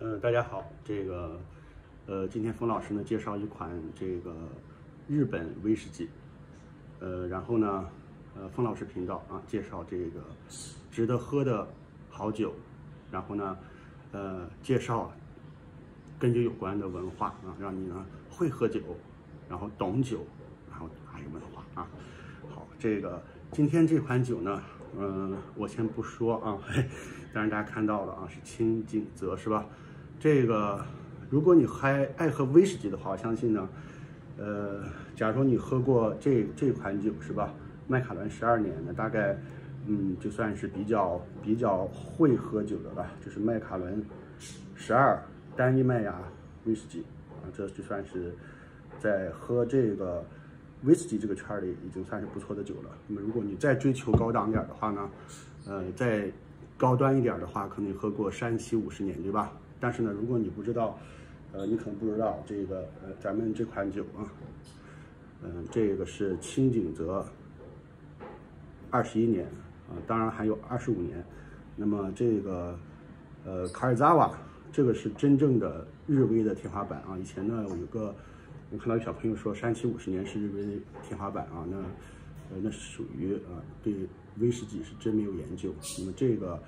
呃，大家好，这个，呃，今天冯老师呢介绍一款这个日本威士忌，呃，然后呢，呃，冯老师频道啊介绍这个值得喝的好酒，然后呢，呃，介绍跟酒有关的文化啊，让你呢会喝酒，然后懂酒，然后还有文化啊。好，这个今天这款酒呢，嗯、我先不说啊，嘿，但是大家看到了啊，是清景泽是吧？这个如果你还爱喝威士忌的话，我相信呢，呃，假如说你喝过这这款酒是吧？麦卡伦十二年的，大概嗯，就算是比较比较会喝酒的了。就是麦卡伦十二单一麦芽威士忌啊，这就算是在喝这个威士忌这个圈里已经算是不错的酒了。那么如果你再追求高档点的话呢，呃，再高端一点的话，可能喝过山崎五十年，对吧？但是呢，如果你不知道，呃，你可能不知道这个呃，咱们这款酒啊，嗯、这个是清景泽二十一年啊，当然还有二十五年。那么这个呃卡尔扎瓦，这个是真正的日威的天花板啊。以前呢，我有个我看到小朋友说山崎五十年是日威的天花板啊，那呃那是属于啊对威士忌是真没有研究。那么这个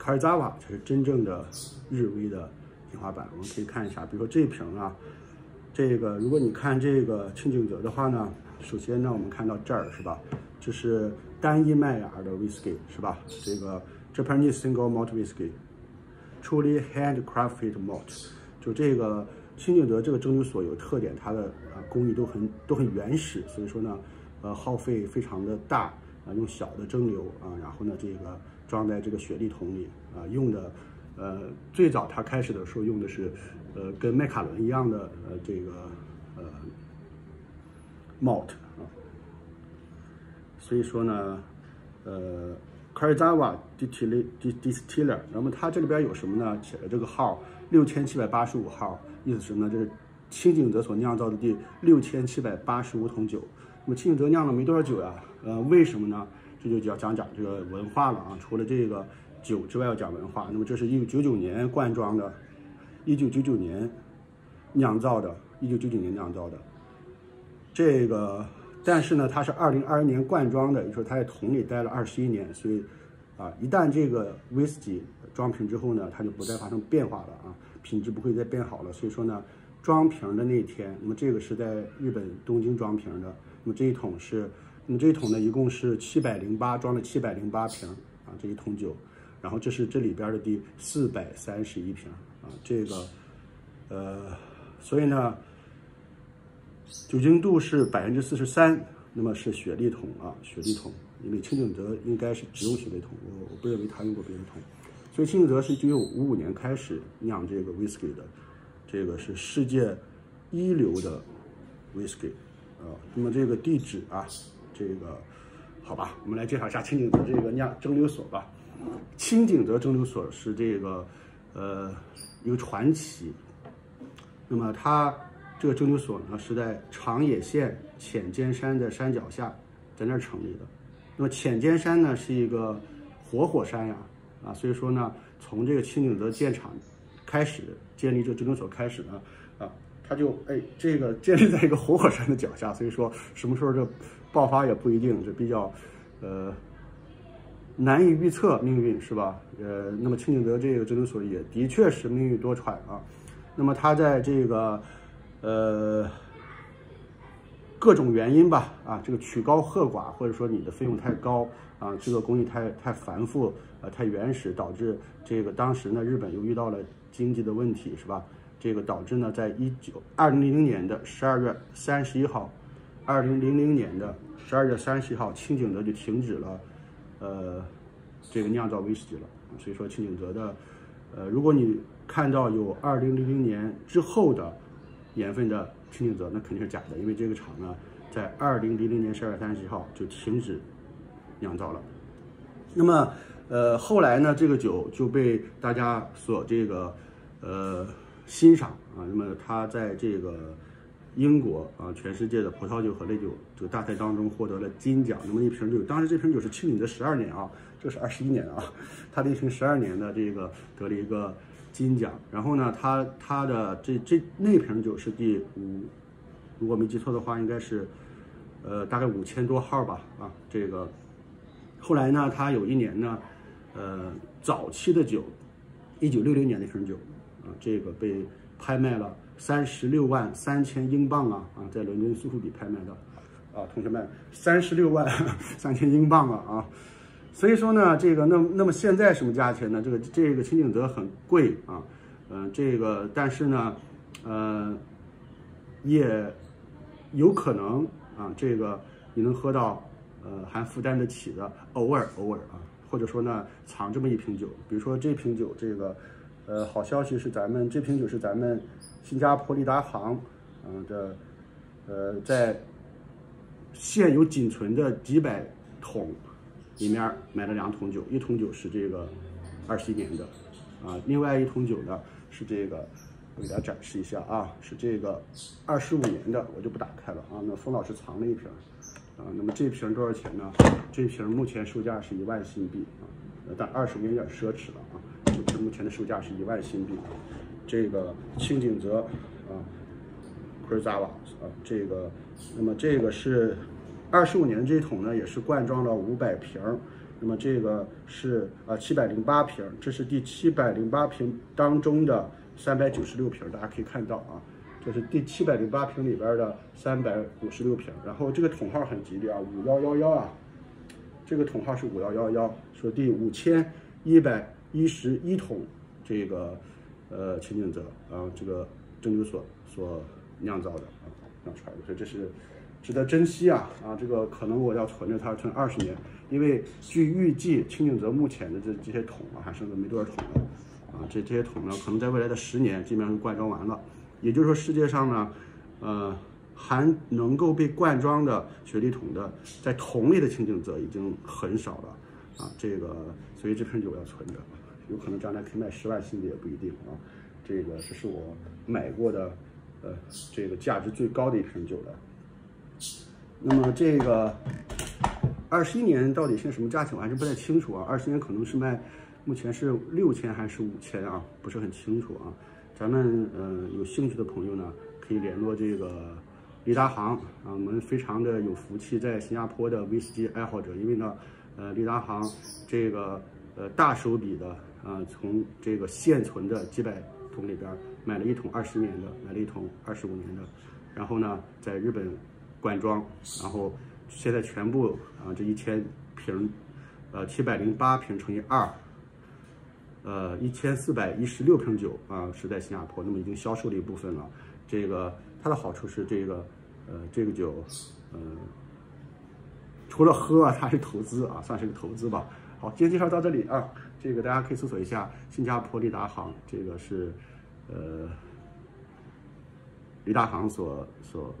卡尔扎瓦才是真正的日威的天花板。我们可以看一下，比如说这瓶啊，这个如果你看这个清景德的话呢，首先呢，我们看到这儿是吧？这是单一麦芽的 whisky 是吧？这个 Japanese single malt whisky，truly handcrafted malt。就这个清景德这个蒸馏所有特点，它的呃工艺都很都很原始，所以说呢，呃耗费非常的大啊，用小的蒸馏啊，然后呢这个装在这个雪莉桶里啊，用的呃最早它开始的时候用的是呃跟麦卡伦一样的呃这个呃 malt 啊，所以说呢，呃 k a r i z a w a Distiller Distiller，那么它这里边有什么呢？写的这个号六千七百八十五号，意思什么呢？这是清景泽所酿造的第六千七百八十五桶酒。那么清景泽酿了没多少酒呀？呃，为什么呢？这就要讲讲这个文化了啊。除了这个酒之外，要讲文化。那么这是一九九九年灌装的，一九九九年酿造的，一九九九年酿造的。这个，但是呢，它是二零二一年灌装的，也就是说它在桶里待了二十一年，所以啊，一旦这个威士忌装瓶之后呢，它就不再发生变化了啊，品质不会再变好了。所以说呢，装瓶的那天，那么这个是在日本东京装瓶的，那么这一桶是，那么这一桶呢一共是七百零八，装了七百零八瓶啊，这一桶酒，然后这是这里边的第四百三十一瓶啊，这个，呃，所以呢。酒精度是百分之四十三，那么是雪莉桶啊，雪莉桶，因为清景泽应该是只用雪莉桶，我我不认为他用过别的桶，所以清景泽是一九五五年开始酿这个 whisky 的，这个是世界一流的 whisky 啊，那么这个地址啊，这个好吧，我们来介绍一下清景泽这个酿蒸馏所吧，清景泽蒸馏所是这个呃一个传奇，那么它。这个蒸馏所呢是在长野县浅间山的山脚下，在那儿成立的。那么浅间山呢是一个活火山呀，啊，所以说呢，从这个清景泽建厂开始建立这个蒸馏所开始呢，啊，他就哎这个建立在一个活火山的脚下，所以说什么时候这爆发也不一定，这比较呃难以预测命运是吧？呃，那么清景德这个蒸馏所也的确是命运多舛啊。那么它在这个呃，各种原因吧，啊，这个曲高和寡，或者说你的费用太高啊，制作工艺太太繁复，呃，太原始，导致这个当时呢，日本又遇到了经济的问题，是吧？这个导致呢，在一九二零零零年的十二月三十一号，二零零零年的十二月三十一号，清景泽就停止了，呃，这个酿造威士忌了。所以说，清景泽的，呃，如果你看到有二零零零年之后的。年份的清景泽那肯定是假的，因为这个厂呢，在二零零零年十二月三十一号就停止酿造了。那么，呃，后来呢，这个酒就被大家所这个呃欣赏啊。那么，他在这个英国啊，全世界的葡萄酒和烈酒这个大赛当中获得了金奖。那么一瓶酒，当时这瓶酒是清景泽十二年啊，这是二十一年啊，他的一瓶十二年的这个得了一个金奖。然后呢，他他的这这那瓶酒是第五，如果没记错的话，应该是呃大概五千多号吧啊，这个后来呢，他有一年呢，呃早期的酒，一九六六年那瓶酒啊，这个被拍卖了三十六万三千英镑啊啊，在伦敦苏富比拍卖的。啊，同学们，三十六万 三千英镑啊啊！所以说呢，这个那那么现在什么价钱呢？这个这个清景泽很贵啊，嗯，这个但是呢，呃，也有可能啊，这个你能喝到呃还负担得起的，偶尔偶尔啊，或者说呢藏这么一瓶酒，比如说这瓶酒，这个呃好消息是咱们这瓶酒是咱们新加坡利达行嗯的呃在。现有仅存的几百桶里面买了两桶酒，一桶酒是这个二十一年的，啊，另外一桶酒呢是这个，我给大家展示一下啊，是这个二十五年的，我就不打开了啊。那封老师藏了一瓶，啊，那么这瓶多少钱呢？这瓶目前售价是一万新币啊，但二十五年有点奢侈了。的售价是一万新币，这个清景泽啊。克尔扎瓦啊，这个，那么这个是二十五年这一桶呢，也是灌装了五百瓶，那么这个是啊七百零八瓶，这是第七百零八瓶当中的三百九十六瓶，大家可以看到啊，这是第七百零八瓶里边的三百五十六瓶，然后这个桶号很吉利啊，五幺幺幺啊，这个桶号是五幺幺幺，说第五千一百一十一桶这个呃清景泽啊，这个蒸馏所所。酿造的啊，酿出来的，所以这是值得珍惜啊啊！这个可能我要存着它存二十年，因为据预计，清景泽目前的这这些桶啊，还剩的没多少桶了啊。这这些桶呢，可能在未来的十年基本上就灌装完了。也就是说，世界上呢，呃，还能够被灌装的雪莉桶的，在桶里的清景泽已经很少了啊。这个，所以这瓶酒要存着，有可能将来可以卖十万新币也不一定啊。这个这是我买过的。呃，这个价值最高的一瓶酒了。那么这个二十一年到底现在什么价钱，我还是不太清楚啊。二十年可能是卖，目前是六千还是五千啊？不是很清楚啊。咱们呃有兴趣的朋友呢，可以联络这个利达行啊。我们非常的有福气，在新加坡的威士忌爱好者，因为呢，呃，利达行这个呃大手笔的啊，从这个现存的几百。桶里边买了一桶二十年的，买了一桶二十五年的，然后呢，在日本灌装，然后现在全部啊这一千瓶，呃七百零八瓶乘以二，呃一千四百一十六瓶酒啊是在新加坡，那么已经销售了一部分了。这个它的好处是这个，呃这个酒，呃除了喝，啊它是投资啊，算是个投资吧。好，今天介绍到这里啊。这个大家可以搜索一下新加坡利达行，这个是呃利达行所所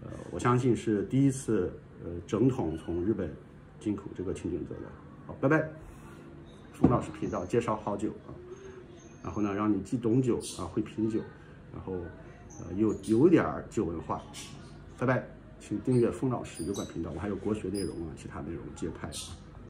呃，我相信是第一次呃整桶从日本进口这个清景泽的。好，拜拜。冯老师频道介绍好酒啊，然后呢，让你既懂酒啊，会品酒，然后呃有有点酒文化。拜拜，请订阅冯老师酒馆频道，我还有国学内容啊，其他内容接拍啊。